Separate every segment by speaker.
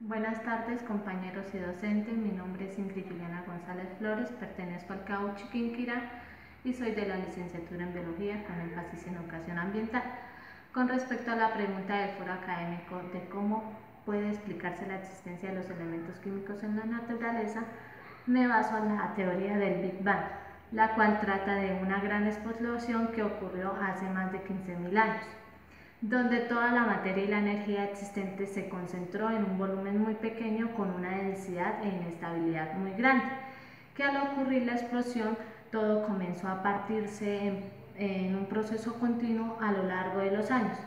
Speaker 1: Buenas tardes compañeros y docentes, mi nombre es Ingrid Juliana González Flores, pertenezco al CAU Chiquinquirá y soy de la licenciatura en Biología con énfasis en Educación Ambiental. Con respecto a la pregunta del foro académico de cómo puede explicarse la existencia de los elementos químicos en la naturaleza, me baso en la teoría del Big Bang, la cual trata de una gran explosión que ocurrió hace más de 15.000 años donde toda la materia y la energía existente se concentró en un volumen muy pequeño con una densidad e inestabilidad muy grande, que al ocurrir la explosión todo comenzó a partirse en, en un proceso continuo a lo largo de los años.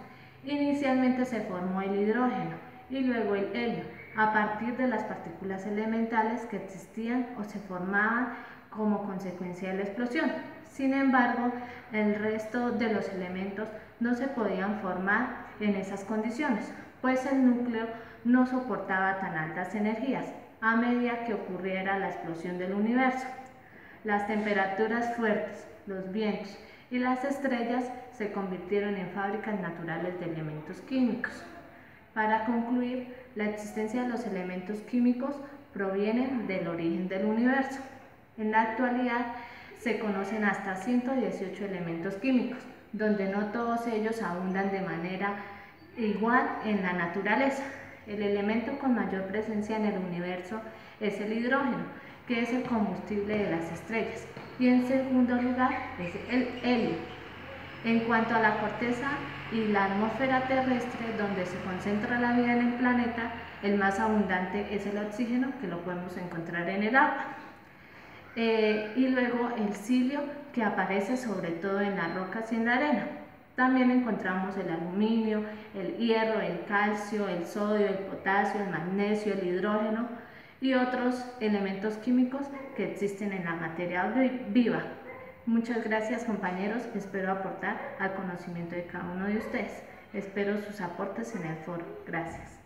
Speaker 1: Inicialmente se formó el hidrógeno y luego el helio, a partir de las partículas elementales que existían o se formaban como consecuencia de la explosión. Sin embargo, el resto de los elementos no se podían formar en esas condiciones, pues el núcleo no soportaba tan altas energías a medida que ocurriera la explosión del universo. Las temperaturas fuertes, los vientos y las estrellas se convirtieron en fábricas naturales de elementos químicos. Para concluir, la existencia de los elementos químicos proviene del origen del universo. En la actualidad, se conocen hasta 118 elementos químicos, donde no todos ellos abundan de manera igual en la naturaleza. El elemento con mayor presencia en el universo es el hidrógeno, que es el combustible de las estrellas. Y en segundo lugar es el helio. En cuanto a la corteza y la atmósfera terrestre, donde se concentra la vida en el planeta, el más abundante es el oxígeno, que lo podemos encontrar en el agua. Eh, y luego el silio que aparece sobre todo en las rocas y en la arena. También encontramos el aluminio, el hierro, el calcio, el sodio, el potasio, el magnesio, el hidrógeno y otros elementos químicos que existen en la materia viva. Muchas gracias compañeros, espero aportar al conocimiento de cada uno de ustedes. Espero sus aportes en el foro. Gracias.